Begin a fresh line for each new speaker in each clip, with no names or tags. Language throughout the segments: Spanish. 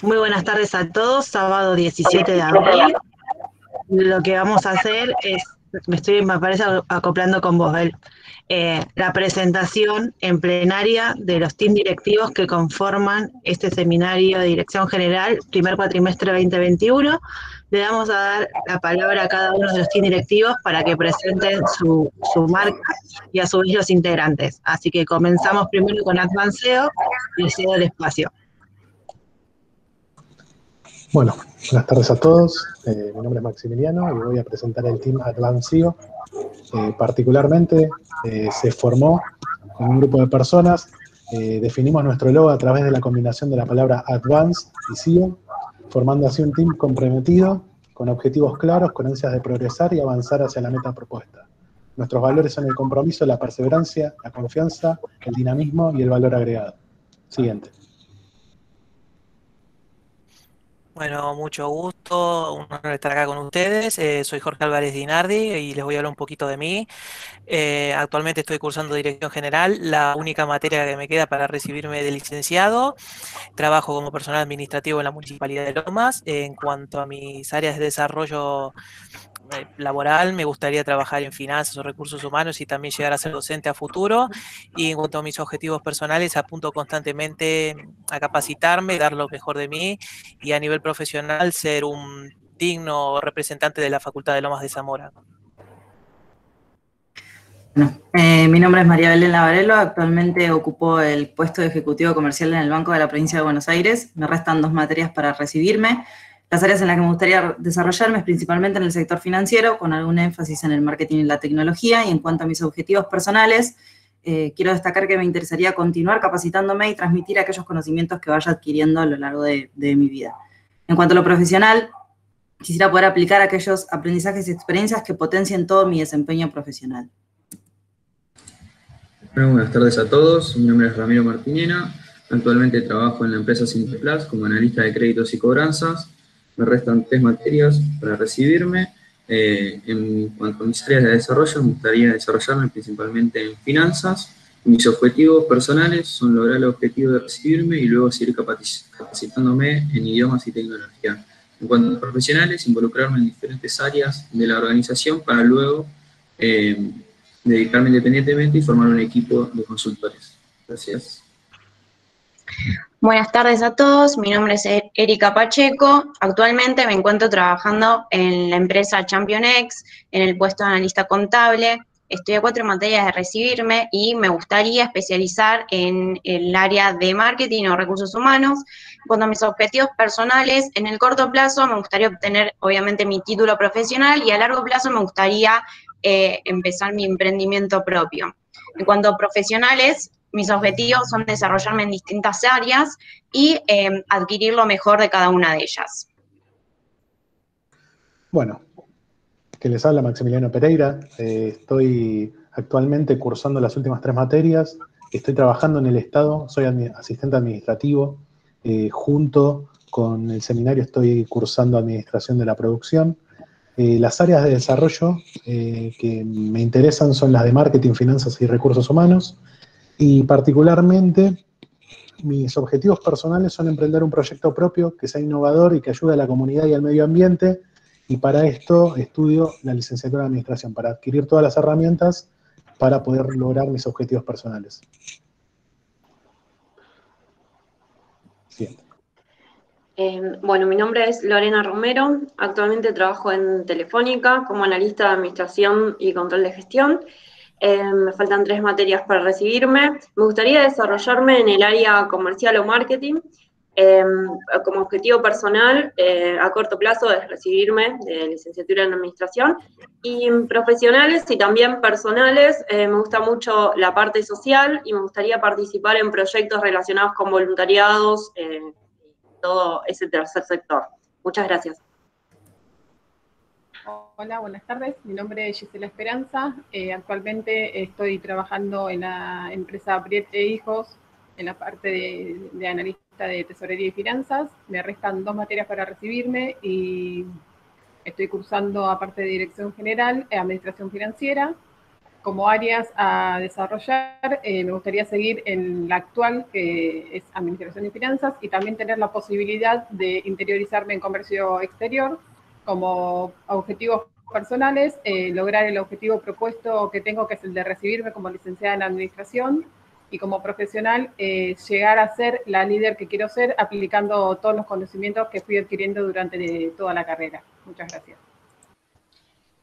Muy buenas tardes a todos, sábado 17 de abril. Lo que vamos a hacer es, me estoy, me parece, acoplando con vos, eh, la presentación en plenaria de los team directivos que conforman este seminario de dirección general, primer cuatrimestre 2021. Le vamos a dar la palabra a cada uno de los team directivos para que presenten su, su marca y a su vez los integrantes. Así que comenzamos primero con Advanceo y cedo el espacio.
Bueno, buenas tardes a todos. Eh, mi nombre es Maximiliano y voy a presentar el Team Advancio. Eh, particularmente eh, se formó con un grupo de personas. definimos nuestro logo a través de la combinación de la palabra Advance y CIO, formando así un team comprometido, con objetivos claros, con ansias de progresar y avanzar hacia la meta propuesta. Nuestros valores son el compromiso, la perseverancia, la confianza, el dinamismo y el valor agregado. Siguiente.
Bueno, mucho gusto, un honor estar acá con ustedes. Eh, soy Jorge Álvarez Dinardi y les voy a hablar un poquito de mí. Eh, actualmente estoy cursando Dirección General, la única materia que me queda para recibirme de licenciado. Trabajo como personal administrativo en la Municipalidad de Lomas. en cuanto a mis áreas de desarrollo laboral, me gustaría trabajar en finanzas o recursos humanos y también llegar a ser docente a futuro. Y en cuanto a mis objetivos personales, apunto constantemente a capacitarme, dar lo mejor de mí y a nivel profesional ser un digno representante de la Facultad de Lomas de Zamora.
Eh, mi nombre es María Belén Lavarello, actualmente ocupo el puesto de Ejecutivo Comercial en el Banco de la Provincia de Buenos Aires. Me restan dos materias para recibirme. Las áreas en las que me gustaría desarrollarme es principalmente en el sector financiero, con algún énfasis en el marketing y la tecnología. Y en cuanto a mis objetivos personales, eh, quiero destacar que me interesaría continuar capacitándome y transmitir aquellos conocimientos que vaya adquiriendo a lo largo de, mi vida. En cuanto a lo profesional, quisiera poder aplicar aquellos aprendizajes y experiencias que potencien todo mi desempeño profesional.
buenas tardes a todos. Mi nombre es Ramiro Martinena. Actualmente trabajo en la empresa Sinteplas como analista de créditos y cobranzas me restan tres materias para recibirme. Eh, en cuanto a mis áreas de desarrollo, me gustaría desarrollarme principalmente en finanzas. Mis objetivos personales son lograr el objetivo de recibirme y luego seguir capacitándome en idiomas y tecnología. En cuanto a profesionales, involucrarme en diferentes áreas de la organización para luego eh, dedicarme independientemente y formar un equipo de consultores. Gracias.
Buenas tardes a todos, mi nombre es e- Erika Pacheco. Actualmente me encuentro trabajando en la empresa ChampionX en el puesto de analista contable. A cuatro materias de recibirme y me gustaría especializar en el área de marketing o recursos humanos. Cuando mis objetivos personales, en el corto plazo me gustaría obtener obviamente mi título profesional y a largo plazo me gustaría eh, empezar mi emprendimiento propio. En cuanto a profesionales, mis objetivos son desarrollarme en distintas áreas y em, adquirir lo mejor de cada una de ellas.
Bueno, que les habla Maximiliano Pereira. Eh, estoy actualmente cursando las últimas tres materias. Estoy trabajando en el Estado, soy asistente administrativo. Eh, junto con el seminario estoy cursando Administración de la Producción. Eh, las áreas de desarrollo que me interesan son las de marketing, finanzas y recursos humanos. Y particularmente, mis objetivos personales son emprender un proyecto propio que sea innovador y que ayude a la comunidad y al medio ambiente. Y para esto estudio la licenciatura de Administración, para adquirir todas las herramientas para poder lograr mis objetivos personales.
Siguiente. Eh, bueno, mi nombre es Lorena Romero. Actualmente trabajo en Telefónica como analista de Administración y Control de Gestión. Eh, me faltan tres materias para recibirme. Me gustaría desarrollarme en el área comercial o marketing. Eh, como objetivo personal, eh, a corto plazo, es recibirme de licenciatura en administración. Y profesionales y también personales, me gusta mucho la parte social y me gustaría participar en proyectos relacionados con voluntariados, todo ese tercer sector. Muchas gracias.
Hola, buenas tardes. Mi nombre es Gisela Esperanza. Eh, actualmente estoy trabajando en la empresa Priete Hijos en la parte de, analista de tesorería y finanzas. Me restan dos materias para recibirme y estoy cursando, aparte de dirección general, administración financiera. como áreas a desarrollar, eh, me gustaría seguir en la actual, que es Administración y Finanzas, y también tener la posibilidad de interiorizarme en comercio exterior como objetivos personales, eh, lograr el objetivo propuesto que tengo, que es el de recibirme como licenciada en Administración, y como profesional eh, llegar a ser la líder que quiero ser aplicando todos los conocimientos que fui adquiriendo durante toda la carrera. Muchas gracias.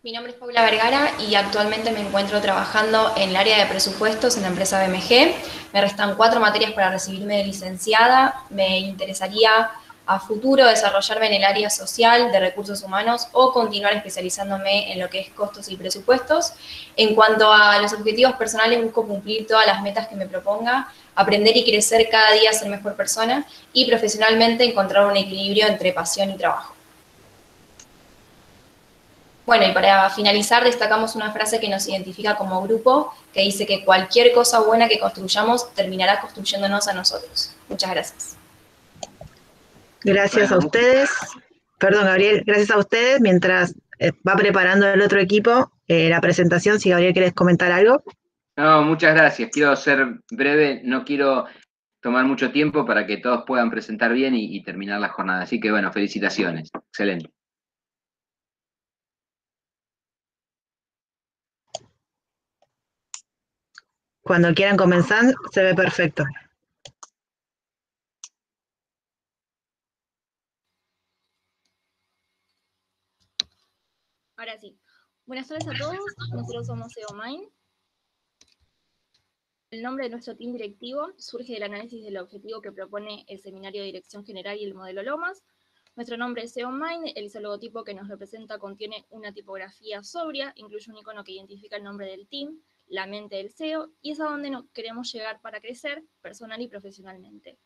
Mi nombre es Paula Vergara y actualmente me encuentro trabajando en el área de presupuestos en la empresa BMG. Me restan cuatro materias para recibirme de licenciada. Me interesaría a futuro desarrollarme en el área social de recursos humanos o continuar especializándome en lo que es costos y presupuestos. En cuanto a los objetivos personales, busco cumplir todas las metas que me proponga, aprender y crecer cada día, ser mejor persona y profesionalmente encontrar un equilibrio entre pasión y trabajo. Bueno, y para finalizar, destacamos una frase que nos identifica como grupo, que dice que cualquier cosa buena que construyamos terminará construyéndonos a nosotros. Muchas gracias.
Gracias a ustedes. Perdón, Gabriel, gracias a ustedes. Mientras eh, va preparando el otro equipo eh, la presentación, si Gabriel quieres comentar algo.
No, muchas gracias. Quiero ser breve, no quiero tomar mucho tiempo para que todos puedan presentar bien y, y terminar la jornada. Así que bueno, felicitaciones. Excelente.
Cuando quieran comenzar, se ve perfecto.
Ahora sí. Buenas tardes a todos. Nosotros somos SEOMIND. El nombre de nuestro team directivo surge del análisis del objetivo que propone el Seminario de Dirección General y el modelo Lomas. Nuestro nombre es SEOMIND. El logotipo que nos representa contiene una tipografía sobria, incluye un icono que identifica el nombre del team, la mente del SEO, y es a donde queremos llegar para crecer personal y profesionalmente.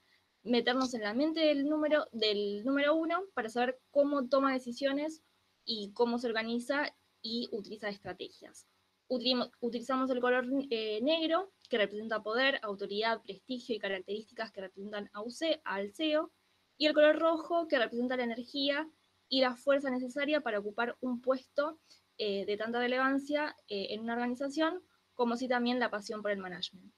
Meternos en la mente del número, del número uno para saber cómo toma decisiones y cómo se organiza y utiliza estrategias. Utilizamos el color eh, negro, que representa poder, autoridad, prestigio y características que representan a UC, al SEO, y el color rojo, que representa la energía y la fuerza necesaria para ocupar un puesto eh, de tanta relevancia eh, en una organización, como así también la pasión por el management.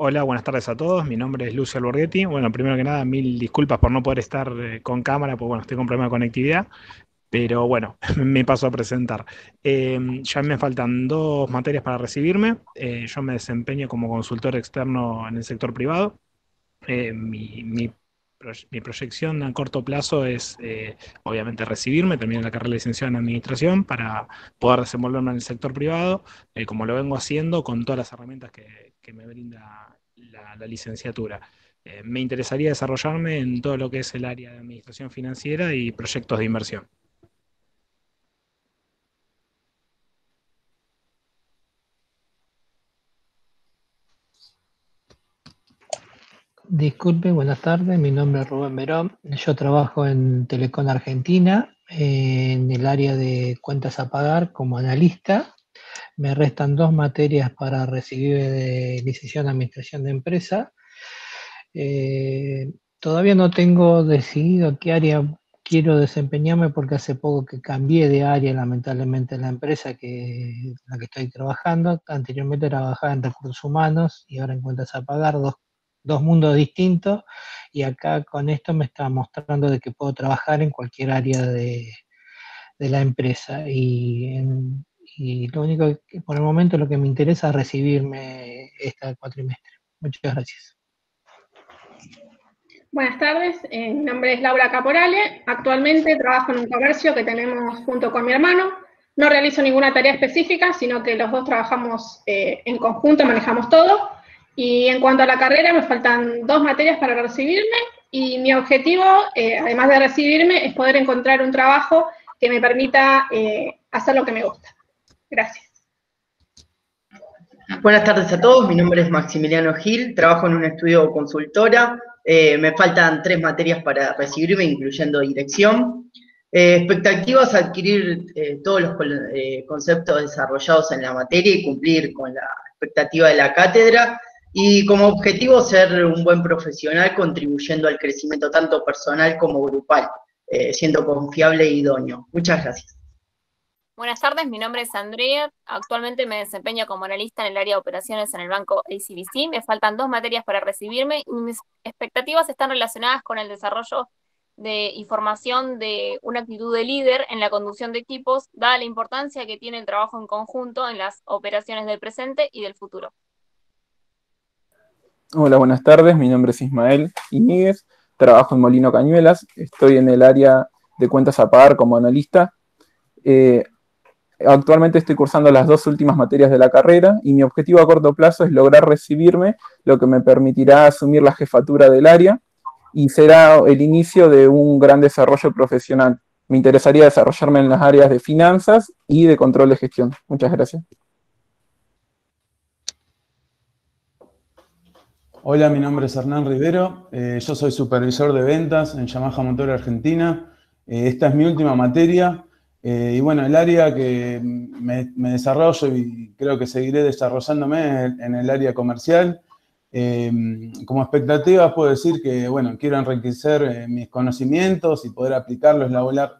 Hola, buenas tardes a todos. Mi nombre es Lucio Alborghetti. Bueno, primero que nada, mil disculpas por no poder estar eh, con cámara, porque bueno, estoy con problema de conectividad. Pero bueno, me paso a presentar. Em, ya me faltan dos materias para recibirme. Eh, yo me desempeño como consultor externo en el sector privado. Eh, mi, mi, proyección a corto plazo es, obviamente, recibirme, terminar la carrera de licenciado en administración para poder desenvolverme en el sector privado, como lo vengo haciendo con todas las herramientas que, que me brinda la, licenciatura. Eh, me interesaría desarrollarme en todo lo que es el área de administración financiera y proyectos de inversión.
Disculpe, buenas tardes. Mi nombre es Rubén Verón. Yo trabajo en Telecom Argentina, en el área de cuentas a pagar como analista. Me restan dos materias para recibir de licenciatura en Administración de Empresa. Eh, todavía no tengo decidido qué área quiero desempeñarme porque hace poco que cambié de área, lamentablemente, en la empresa que, en la que estoy trabajando. Anteriormente trabajaba en recursos humanos y ahora en cuentas a pagar, dos, dos mundos distintos. Y acá con esto me está mostrando de que puedo trabajar en cualquier área de, de la empresa. Y en, y lo único que por el momento lo que me interesa es recibirme este cuatrimestre. Muchas gracias.
Buenas tardes, eh, mi nombre es Laura Caporale. Actualmente trabajo en un comercio que tenemos junto con mi hermano. No realizo ninguna tarea específica, sino que los dos trabajamos eh, en conjunto, manejamos todo. Y en cuanto a la carrera, me faltan dos materias para recibirme y mi objetivo, eh, además de recibirme, es poder encontrar un trabajo que me permita hacer lo que me gusta. Gracias.
Buenas tardes a todos, mi nombre es Maximiliano Gil, trabajo en un estudio consultora, eh, me faltan tres materias para recibirme, incluyendo dirección. Eh, expectativas, adquirir eh, todos los conceptos desarrollados en la materia y cumplir con la expectativa de la cátedra. Y como objetivo, ser un buen profesional contribuyendo al crecimiento tanto personal como grupal, siendo confiable e idóneo. Muchas gracias.
Buenas tardes, mi nombre es Andrea. Actualmente me desempeño como analista en el área de operaciones en el banco ACBC. Me faltan dos materias para recibirme y mis expectativas están relacionadas con el desarrollo de información de una actitud de líder en la conducción de equipos, dada la importancia que tiene el trabajo en conjunto en las operaciones del presente y del futuro.
Hola, buenas tardes. Mi nombre es Ismael Iñiguez. Trabajo en Molino Cañuelas. Estoy en el área de cuentas a pagar como analista. Eh, Actualmente estoy cursando las dos últimas materias de la carrera y mi objetivo a corto plazo es lograr recibirme, lo que me permitirá asumir la jefatura del área y será el inicio de un gran desarrollo profesional. Me interesaría desarrollarme en las áreas de finanzas y de control de gestión. Muchas gracias.
Hola, mi nombre es Hernán Rivero, eh, yo soy supervisor de ventas en Yamaha Motor Argentina. Eh, esta es mi última materia eh, y bueno, el área que me, desarrollo y creo que seguiré desarrollándome en el área comercial. Eh, como expectativa puedo decir que, bueno, quiero enriquecer eh, mis conocimientos y poder aplicarlos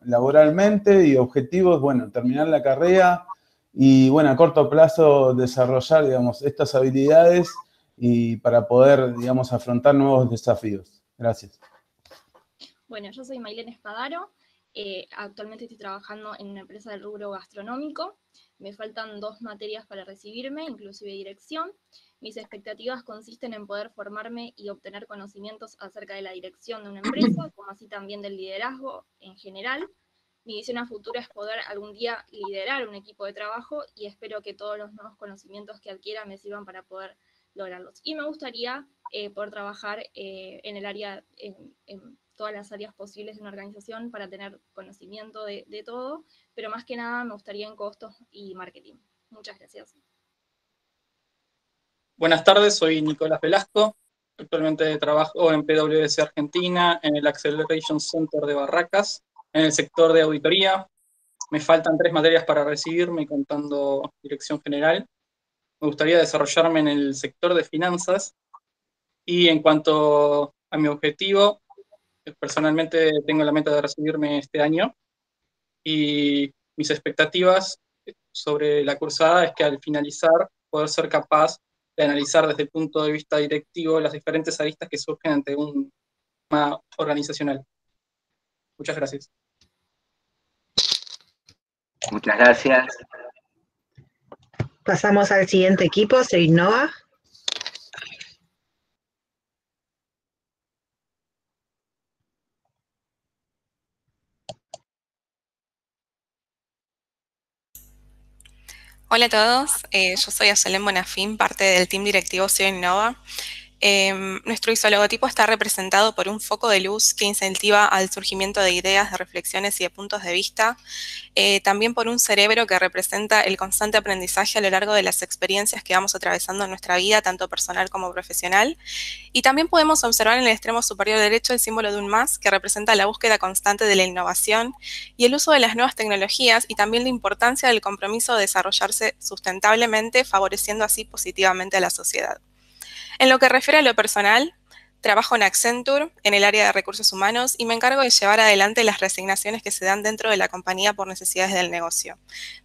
laboralmente y objetivos, bueno, terminar la carrera y, bueno, a corto plazo desarrollar, digamos, estas habilidades y para poder, digamos, afrontar nuevos desafíos. Gracias.
Bueno, yo soy Maylene Espadaro, eh, actualmente estoy trabajando en una empresa del rubro gastronómico. Me faltan dos materias para recibirme, inclusive dirección. Mis expectativas consisten en poder formarme y obtener conocimientos acerca de la dirección de una empresa, como así también del liderazgo en general. Mi visión a futuro es poder algún día liderar un equipo de trabajo y espero que todos los nuevos conocimientos que adquiera me sirvan para poder lograrlos. Y me gustaría eh, poder trabajar eh, en el área, en, todas las áreas posibles de una organización para tener conocimiento de, todo, pero más que nada me gustaría en costos y marketing. Muchas gracias.
Buenas tardes, soy Nicolás Velasco. Actualmente trabajo en PwC Argentina, en el Acceleration Center de Barracas, en el sector de auditoría. Me faltan tres materias para recibirme, contando dirección general. Me gustaría desarrollarme en el sector de finanzas. Y en cuanto a mi objetivo, personalmente tengo la meta de recibirme este año y mis expectativas sobre la cursada es que al finalizar poder ser capaz de analizar desde el punto de vista directivo las diferentes aristas que surgen ante un tema organizacional. Muchas gracias.
Muchas gracias.
Pasamos al siguiente equipo, se innova.
Hola a todos, eh, yo soy Aselén Bonafín, parte del team directivo CEO Innova. Em, nuestro isologotipo está representado por un foco de luz que incentiva al surgimiento de ideas, de reflexiones y de puntos de vista, eh, también por un cerebro que representa el constante aprendizaje a lo largo de las experiencias que vamos atravesando en nuestra vida, tanto personal como profesional, y también podemos observar en el extremo superior derecho el símbolo de un más, que representa la búsqueda constante de la innovación y el uso de las nuevas tecnologías y también la importancia del compromiso de desarrollarse sustentablemente, favoreciendo así positivamente a la sociedad. En lo que refiere a lo personal, trabajo en Accenture, en el área de recursos humanos, y me encargo de llevar adelante las resignaciones que se dan dentro de la compañía por necesidades del negocio.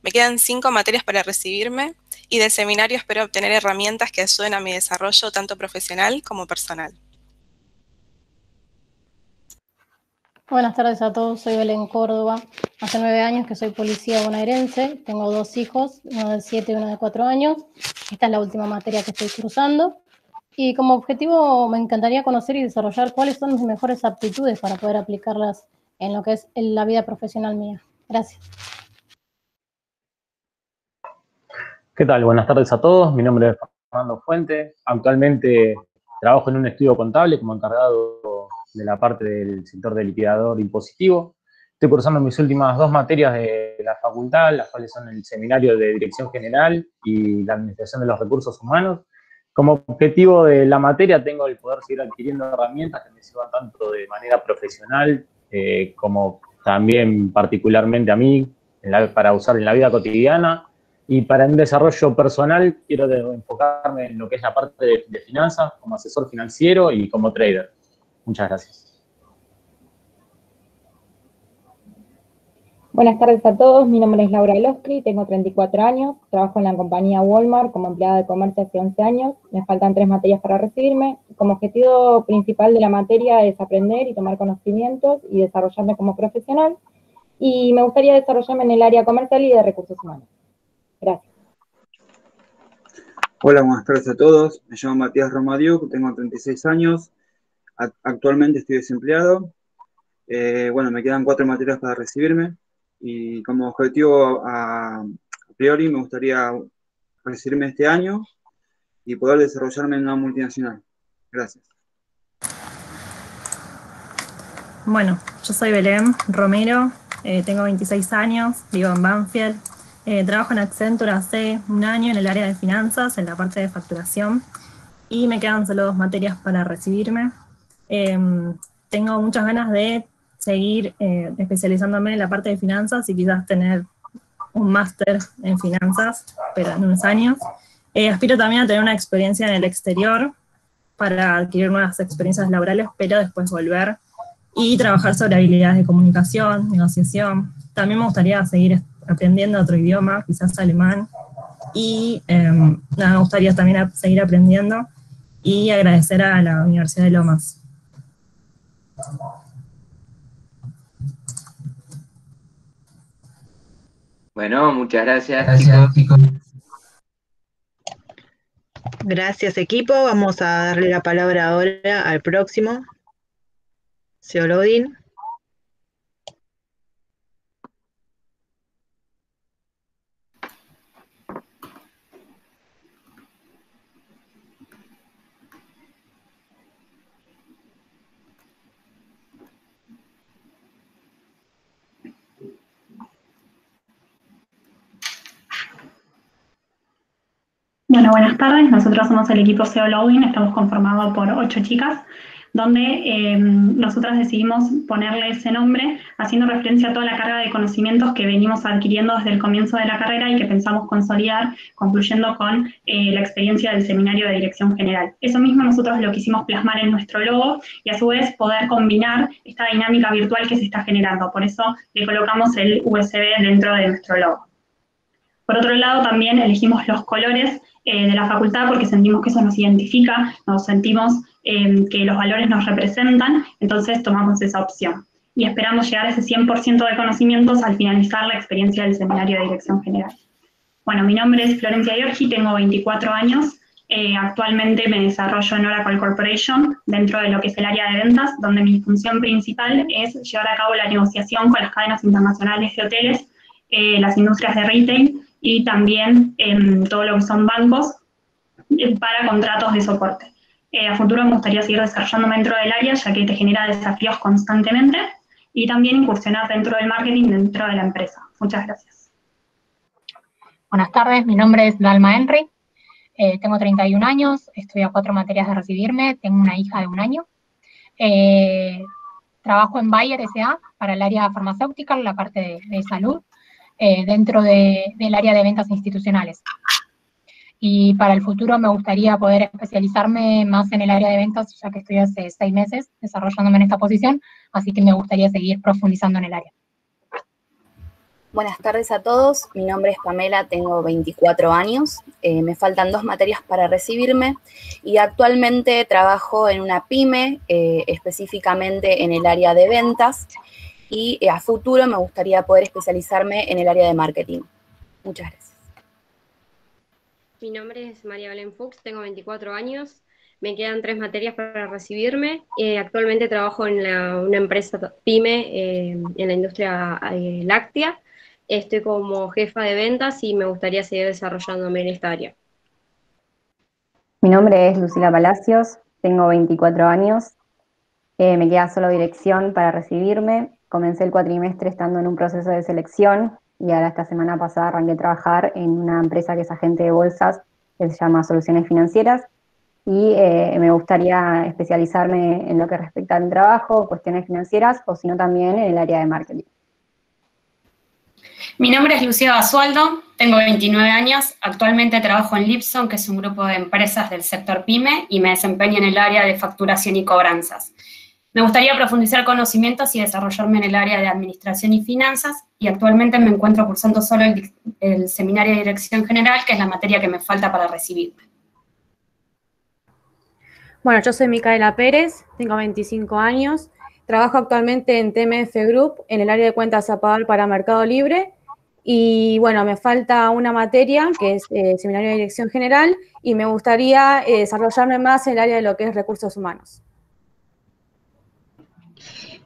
Me quedan cinco materias para recibirme y del seminario espero obtener herramientas que ayuden a mi desarrollo tanto profesional como personal.
Buenas tardes a todos, soy Belén Córdoba. Hace nueve años que soy policía bonaerense, tengo dos hijos, uno de siete y uno de cuatro años. Esta es la última materia que estoy cruzando. Y como objetivo me encantaría conocer y desarrollar cuáles son mis mejores aptitudes para poder aplicarlas en lo que es la vida profesional mía. Gracias.
¿Qué tal? Buenas tardes a todos. Mi nombre es Fernando Fuente. Actualmente trabajo en un estudio contable como encargado de la parte del sector de liquidador impositivo. Estoy cursando mis últimas dos materias de la facultad, las cuales son el seminario de Dirección General y la Administración de los Recursos Humanos como objetivo de la materia tengo el poder seguir adquiriendo herramientas que me sirvan tanto de manera profesional eh, como también particularmente a mí para usar en la vida cotidiana. Y para un desarrollo personal quiero enfocarme en lo que es la parte de, de finanzas como asesor financiero y como trader. Muchas gracias.
Buenas tardes a todos, mi nombre es Laura Loscri, tengo 34 años, trabajo en la compañía Walmart como empleada de comercio hace 11 años, me faltan tres materias para recibirme. Como objetivo principal de la materia es aprender y tomar conocimientos y desarrollarme como profesional, y me gustaría desarrollarme en el área comercial y de recursos humanos. Gracias.
Hola, buenas tardes a todos. Me llamo Matías Romadiuk, tengo 36 años. Actualmente estoy desempleado. Eh, bueno, me quedan cuatro materias para recibirme y como objetivo a, priori me gustaría recibirme este año y poder desarrollarme en una multinacional. Gracias.
Bueno, yo soy Belén Romero, eh, tengo 26 años, vivo en Banfield, eh, trabajo en Accenture hace un año en el área de finanzas, en la parte de facturación, y me quedan solo dos materias para recibirme. Em, tengo muchas ganas de seguir eh, especializándome en la parte de finanzas y quizás tener un máster en finanzas, pero en unos años. Eh, aspiro también a tener una experiencia en el exterior para adquirir nuevas experiencias laborales, pero después volver y trabajar sobre habilidades de comunicación, negociación. También me gustaría seguir aprendiendo otro idioma, quizás alemán, y em, me gustaría también seguir aprendiendo y agradecer a la Universidad de Lomas.
Bueno, muchas gracias, chicos.
Gracias, equipo. Vamos a darle la palabra ahora al próximo. Seolodin.
Bueno, buenas tardes. Nosotros somos el equipo SEO Loading, estamos conformados por ocho chicas, donde eh, nosotras decidimos ponerle ese nombre haciendo referencia a toda la carga de conocimientos que venimos adquiriendo desde el comienzo de la carrera y que pensamos consolidar, concluyendo con eh, la experiencia del seminario de dirección general. Eso mismo nosotros lo quisimos plasmar en nuestro logo y a su vez poder combinar esta dinámica virtual que se está generando. Por eso le colocamos el USB dentro de nuestro logo. Por otro lado, también elegimos los colores eh, de la facultad porque sentimos que eso nos identifica, nos sentimos eh, que los valores nos representan, entonces tomamos esa opción. Y esperamos llegar a ese 100% de conocimientos al finalizar la experiencia del seminario de dirección general. Bueno, mi nombre es Florencia Giorgi, tengo 24 años, eh, actualmente me desarrollo en Oracle Corporation dentro de lo que es el área de ventas, donde mi función principal es llevar a cabo la negociación con las cadenas internacionales de hoteles, las industrias de retail y también en todo lo que son bancos eh, para contratos de soporte. Eh, a futuro me gustaría seguir desarrollándome dentro del área, ya que te genera desafíos constantemente, y también incursionar dentro del marketing dentro de la empresa. Muchas gracias.
Buenas tardes, mi nombre es Dalma Henry, eh, tengo 31 años, estudio cuatro materias de recibirme, tengo una hija de un año. trabajo en Bayer S.A. para el área farmacéutica, la parte de salud, eh, dentro del área de ventas institucionales. Y para el futuro me gustaría poder especializarme más en el área de ventas, ya que estoy hace seis meses desarrollándome en esta posición, así que me gustaría seguir profundizando en el área.
Buenas tardes a todos, mi nombre es Pamela, tengo 24 años, eh, me faltan dos materias para recibirme y actualmente trabajo en una pyme, eh, específicamente en el área de ventas y eh, a futuro me gustaría poder especializarme en el área de marketing. Muchas gracias.
Mi nombre es María Belén Fuchs, tengo 24 años, me quedan tres materias para recibirme. Eh, actualmente trabajo en una empresa pyme eh, en la industria láctea. Estoy como jefa de ventas y me gustaría seguir desarrollándome en esta área.
Mi nombre es Lucila Palacios, tengo 24 años, me queda solo dirección para recibirme Comencé el cuatrimestre estando en un proceso de selección y ahora esta semana pasada arranqué a trabajar en una empresa que es agente de bolsas que se llama Soluciones Financieras y eh, me gustaría especializarme en lo que respecta al trabajo, cuestiones financieras o sino también en el área de marketing.
Mi nombre es Lucía Basualdo, tengo 29 años, actualmente trabajo en Lipson, que es un grupo de empresas del sector PYME, y me desempeño en el área de facturación y cobranzas. Me gustaría profundizar conocimientos y desarrollarme en el área de administración y finanzas y actualmente me encuentro cursando solo el, seminario de dirección general, que es la materia que me falta para recibirme.
Bueno, yo soy Micaela Pérez, tengo 25 años, trabajo actualmente en TMF Group en el área de cuentas a pagar para Mercado Libre y bueno, me falta una materia que es eh, Seminario de Dirección General y me gustaría eh, desarrollarme más en el área de lo que es recursos humanos.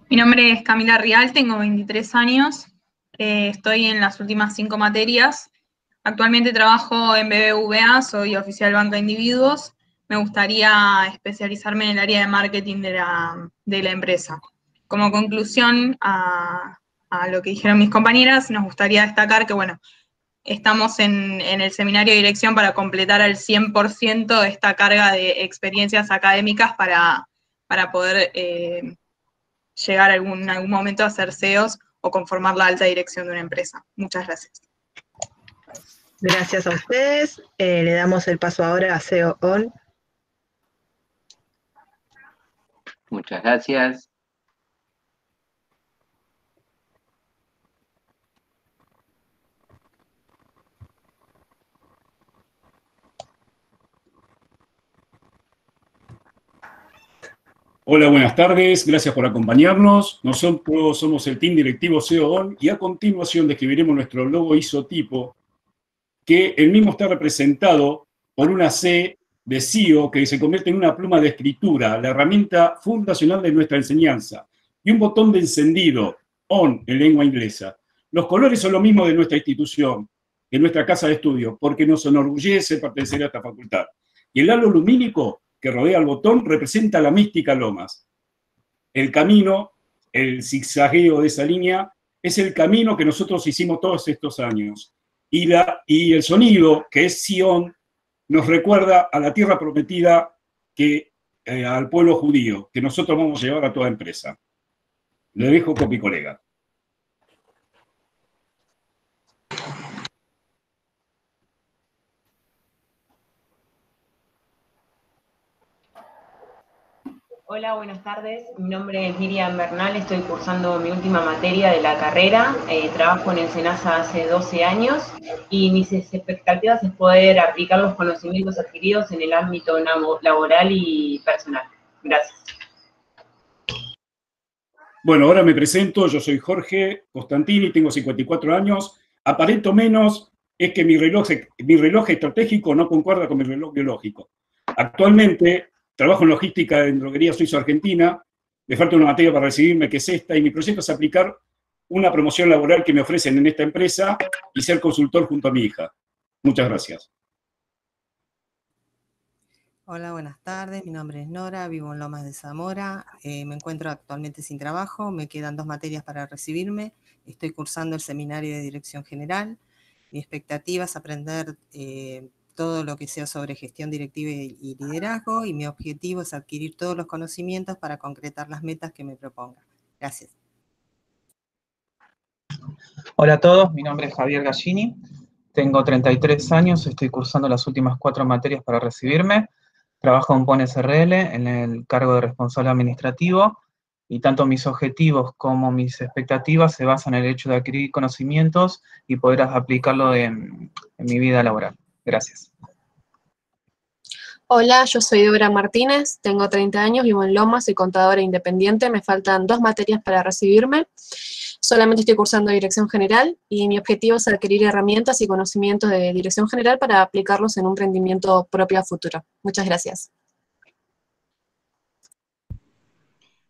Mi nombre es Camila Rial, tengo 23 años, eh, estoy en las últimas cinco materias. Actualmente trabajo en BBVA, soy oficial banca individuos. Me gustaría especializarme en el área de marketing de la, de la empresa. Como conclusión a, a, lo que dijeron mis compañeras, nos gustaría destacar que, bueno, estamos en, en el seminario de dirección para completar al 100% esta carga de experiencias académicas para, para poder eh, llegar algún, en algún momento a ser CEOs o conformar la alta dirección de una empresa. Muchas gracias.
Gracias a ustedes. Eh, le damos el paso ahora a CEO On.
Muchas gracias.
Hola, buenas tardes, gracias por acompañarnos. Nosotros somos el Team Directivo CEO y a continuación describiremos nuestro logo isotipo, que el mismo está representado por una C de CEO que se convierte en una pluma de escritura, la herramienta fundacional de nuestra enseñanza, y un botón de encendido, ON, en lengua inglesa. Los colores son lo mismo de nuestra institución, de nuestra casa de estudio, porque nos enorgullece pertenecer a esta facultad. Y el halo lumínico que rodea el botón representa la mística Lomas. El camino, el zigzagueo de esa línea, es el camino que nosotros hicimos todos estos años. Y, la, y el sonido, que es Sion, nos recuerda a la tierra prometida que, eh, al pueblo judío, que nosotros vamos a llevar a toda empresa. Le dejo con mi colega.
Hola, buenas tardes. Mi nombre es Miriam Bernal, estoy cursando mi última materia de la carrera. Eh, trabajo en Ensenasa hace 12 años y mis expectativas es poder aplicar los conocimientos adquiridos en el ámbito laboral y personal. Gracias.
Bueno, ahora me presento. Yo soy Jorge Costantini, tengo 54 años. Aparento menos es que mi reloj, mi reloj estratégico no concuerda con mi reloj biológico. Actualmente Trabajo en logística en droguería suizo-argentina. Me falta una materia para recibirme, que es esta, y mi proyecto es aplicar una promoción laboral que me ofrecen en esta empresa y ser consultor junto a mi hija. Muchas gracias.
Hola, buenas tardes. Mi nombre es Nora, vivo en Lomas de Zamora. Eh, me encuentro actualmente sin trabajo. Me quedan dos materias para recibirme. Estoy cursando el seminario de Dirección General. Mi expectativa es aprender eh, todo lo que sea sobre gestión directiva y liderazgo y mi objetivo es adquirir todos los conocimientos para concretar las metas que me proponga. Gracias.
Hola a todos, mi nombre es Javier Gallini, tengo 33 años, estoy cursando las últimas cuatro materias para recibirme, trabajo en PON SRL en el cargo de responsable administrativo y tanto mis objetivos como mis expectativas se basan en el hecho de adquirir conocimientos y poder aplicarlo en mi vida laboral. Gracias.
Hola, yo soy Débora Martínez, tengo 30 años, vivo en Lomas, soy contadora independiente, me faltan dos materias para recibirme. Solamente estoy cursando Dirección General y mi objetivo es adquirir herramientas y conocimientos de Dirección General para aplicarlos en un rendimiento propio a futuro. Muchas gracias.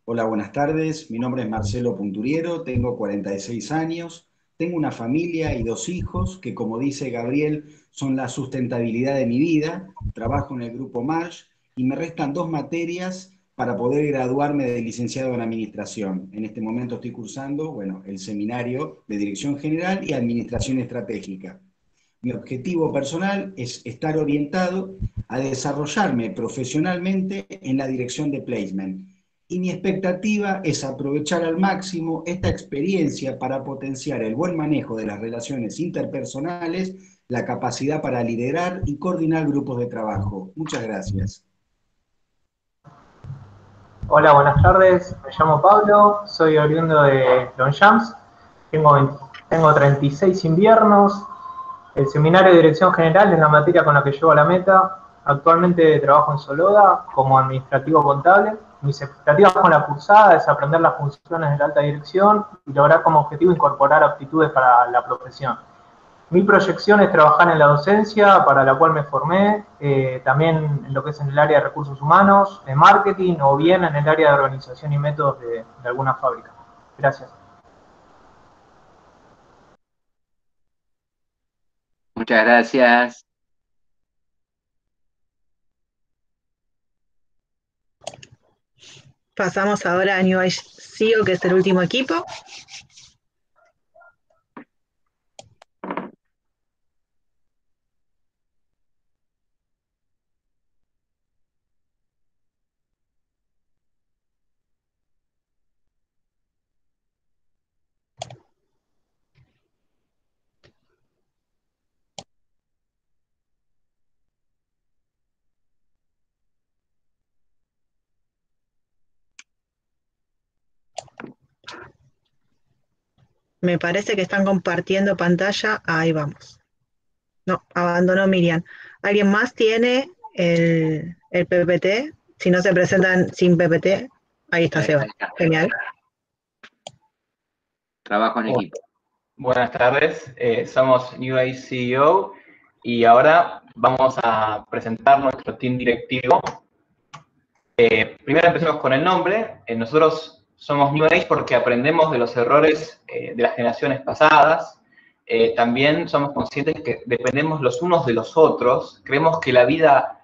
Hola, buenas tardes. Mi nombre es Marcelo Punturiero, tengo 46 años, tengo una familia y dos hijos que, como dice Gabriel, son la sustentabilidad de mi vida. Trabajo en el grupo MARSH y me restan dos materias para poder graduarme de licenciado en administración. En este momento estoy cursando, bueno, el seminario de Dirección General y Administración Estratégica. Mi objetivo personal es estar orientado a desarrollarme profesionalmente en la dirección de placement y mi expectativa es aprovechar al máximo esta experiencia para potenciar el buen manejo de las relaciones interpersonales, la capacidad para liderar y coordinar grupos de trabajo. Muchas gracias.
Hola, buenas tardes. Me llamo Pablo, soy oriundo de Longchamps. Tengo, tengo 36 inviernos. El seminario de dirección general es la materia con la que llevo a la meta. Actualmente trabajo en Soloda como administrativo contable. Mis expectativas con la cursada es aprender las funciones de la alta dirección y lograr como objetivo incorporar aptitudes para la profesión. Mi proyección es trabajar en la docencia, para la cual me formé, eh, también en lo que es en el área de recursos humanos, de marketing o bien en el área de organización y métodos de, de alguna fábrica. Gracias.
Muchas gracias.
Pasamos ahora a New ICO, que es el último equipo. Me parece que están compartiendo pantalla. Ahí vamos. No, abandonó Miriam. ¿Alguien más tiene el, el PPT? Si no se presentan sin PPT, ahí está Seba. Genial.
Trabajo en equipo.
Buenas tardes, eh, somos New Age CEO y ahora vamos a presentar nuestro team directivo. Eh, primero empecemos con el nombre. Eh, nosotros somos New Age porque aprendemos de los errores eh, de las generaciones pasadas. Eh, también somos conscientes que dependemos los unos de los otros. Creemos que la vida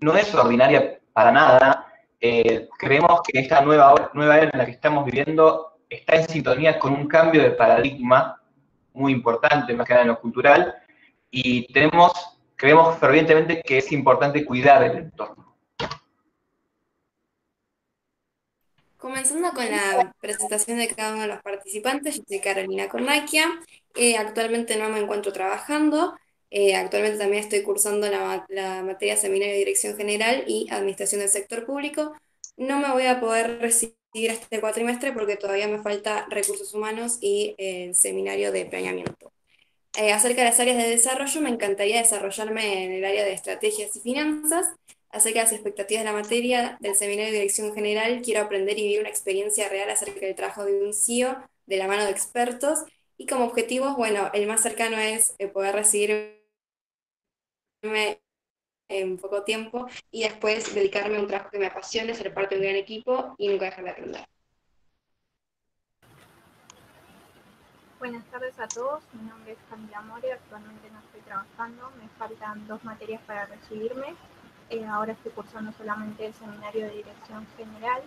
no es ordinaria para nada. Eh, creemos que esta nueva, nueva era en la que estamos viviendo está en sintonía con un cambio de paradigma muy importante, más que nada en lo cultural. Y tenemos, creemos fervientemente que es importante cuidar el entorno.
Comenzando con la presentación de cada uno de los participantes, yo soy Carolina Cornaquia, eh, actualmente no me encuentro trabajando, eh, actualmente también estoy cursando la, materia Seminario de Dirección General y Administración del Sector Público. No me voy a poder recibir este cuatrimestre porque todavía me falta Recursos Humanos y el Seminario de Planeamiento. Eh, acerca de las áreas de desarrollo, me encantaría desarrollarme en el área de estrategias y finanzas, acerca de las expectativas de la materia del seminario de dirección general, quiero aprender y vivir una experiencia real acerca del trabajo de un CEO de la mano de expertos. Y como objetivos, bueno, el más cercano es eh, poder recibirme en poco tiempo y después dedicarme a un trabajo que me apasione, ser parte de un gran equipo y nunca dejar de aprender.
Buenas tardes a todos, mi nombre es Camila More, actualmente no estoy trabajando, me faltan dos materias para recibirme, eh, ahora estoy cursando solamente el seminario de dirección general.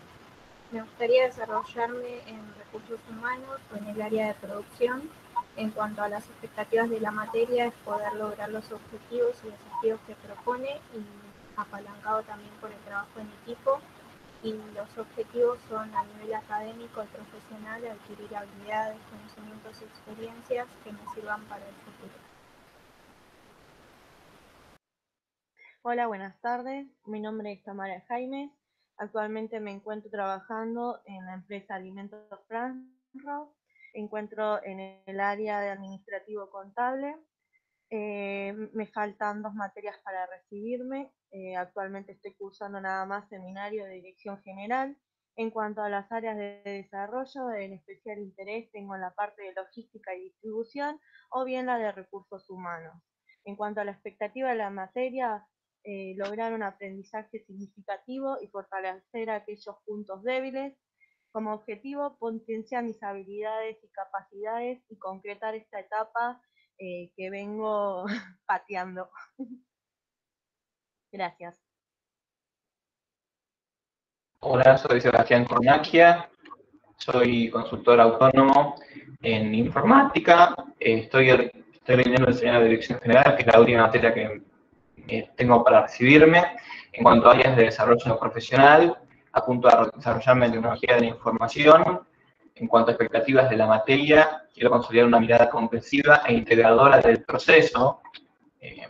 Me gustaría desarrollarme en recursos humanos o en el área de producción. En cuanto a las expectativas de la materia, es poder lograr los objetivos y desafíos que propone y apalancado también por el trabajo en equipo. Y los objetivos son a nivel académico y profesional adquirir habilidades, conocimientos y experiencias que me sirvan para el futuro.
Hola, buenas tardes. Mi nombre es Tamara Jaime. Actualmente me encuentro trabajando en la empresa Alimentos Franro. Encuentro en el área de administrativo contable. Eh, me faltan dos materias para recibirme. Eh, actualmente estoy cursando nada más seminario de dirección general. En cuanto a las áreas de desarrollo, en especial interés tengo en la parte de logística y distribución o bien la de recursos humanos. En cuanto a la expectativa de la materia, eh, lograr un aprendizaje significativo y fortalecer aquellos puntos débiles. Como objetivo, potenciar mis habilidades y capacidades y concretar esta etapa eh, que vengo pateando. Gracias.
Hola, soy Sebastián Cornaquia, soy consultor autónomo en informática, estoy, estoy leyendo el seminario de dirección general, que es la última materia que tengo para recibirme. En cuanto a áreas de desarrollo profesional, apunto a desarrollarme en tecnología de la información. En cuanto a expectativas de la materia, quiero consolidar una mirada comprensiva e integradora del proceso. Eh,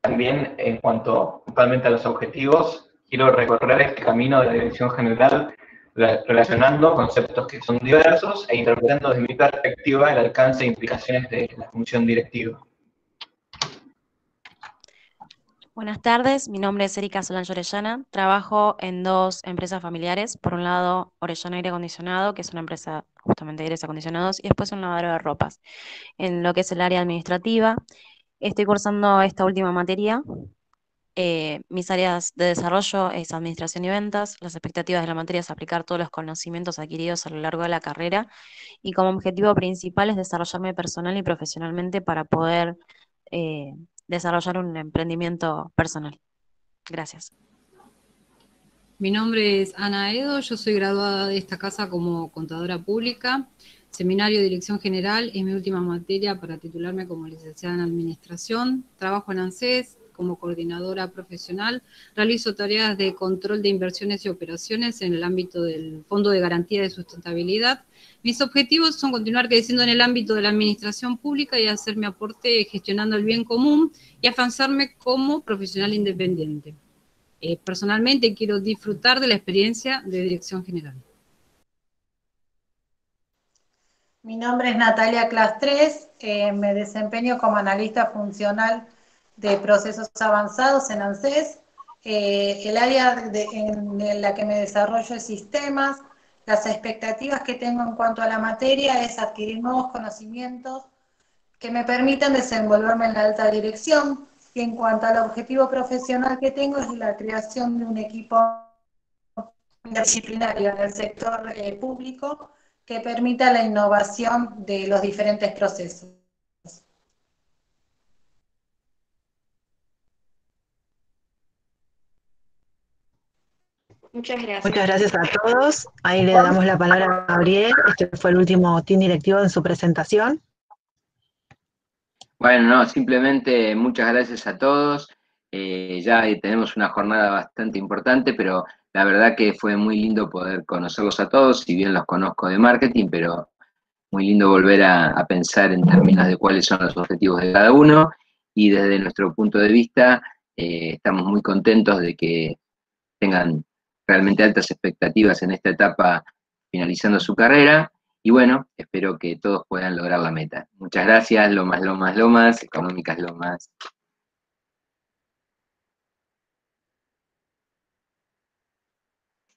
también en cuanto puntualmente a los objetivos, quiero recorrer este camino de la dirección general relacionando conceptos que son diversos e interpretando desde mi perspectiva el alcance e implicaciones de la función directiva.
Buenas tardes, mi nombre es Erika Solange Orellana, trabajo en dos empresas familiares, por un lado Orellana Aire Acondicionado, que es una empresa justamente de aires acondicionados, y después un lavadero de ropas. En lo que es el área administrativa, estoy cursando esta última materia. Eh, mis áreas de desarrollo es administración y ventas, las expectativas de la materia es aplicar todos los conocimientos adquiridos a lo largo de la carrera y como objetivo principal es desarrollarme personal y profesionalmente para poder eh, desarrollar un emprendimiento personal. Gracias.
Mi nombre es Ana Edo, yo soy graduada de esta casa como contadora pública. Seminario de Dirección General es mi última materia para titularme como licenciada en Administración. Trabajo en ANSES como coordinadora profesional. Realizo tareas de control de inversiones y operaciones en el ámbito del Fondo de Garantía de Sustentabilidad mis objetivos son continuar creciendo en el ámbito de la administración pública y hacer mi aporte gestionando el bien común y avanzarme como profesional independiente. Eh, personalmente quiero disfrutar de la experiencia de dirección general.
Mi nombre es Natalia Clastres, eh, me desempeño como analista funcional de procesos avanzados en ANSES. Eh, el área en la que me desarrollo es sistemas, las expectativas que tengo en cuanto a la materia es adquirir nuevos conocimientos que me permitan desenvolverme en la alta dirección y en cuanto al objetivo profesional que tengo es la creación de un equipo disciplinario en el sector eh, público que permita la innovación de los diferentes procesos.
Muchas gracias.
Muchas gracias a todos. Ahí le damos la palabra a Gabriel. Este fue el último team directivo en su presentación.
Bueno, no, simplemente muchas gracias a todos. Eh, ya tenemos una jornada bastante importante, pero la verdad que fue muy lindo poder conocerlos a todos, si bien los conozco de marketing, pero muy lindo volver a, pensar en términos de cuáles son los objetivos de cada uno y desde nuestro punto de vista eh, estamos muy contentos de que tengan realmente altas expectativas en esta etapa finalizando su carrera. Y bueno, espero que todos puedan lograr la meta. Muchas gracias, Lomas, Lomas, Lomas, Económicas Lomas.